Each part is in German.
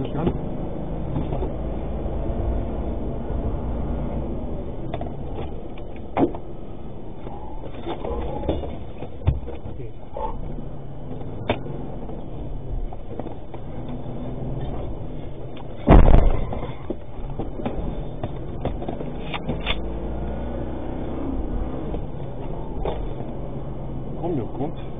Verstanden? Komm, du kommst.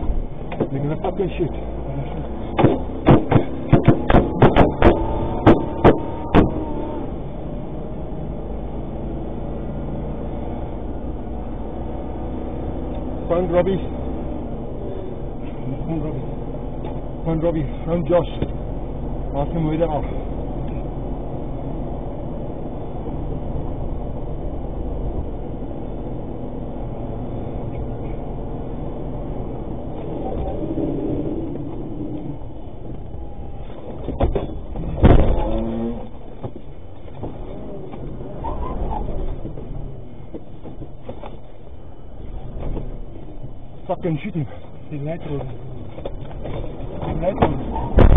fucking shoot. Found Robbie. Found Robbie. Found Robbie. Found Josh. Ask him where fucking shooting. He's nitrous. He's.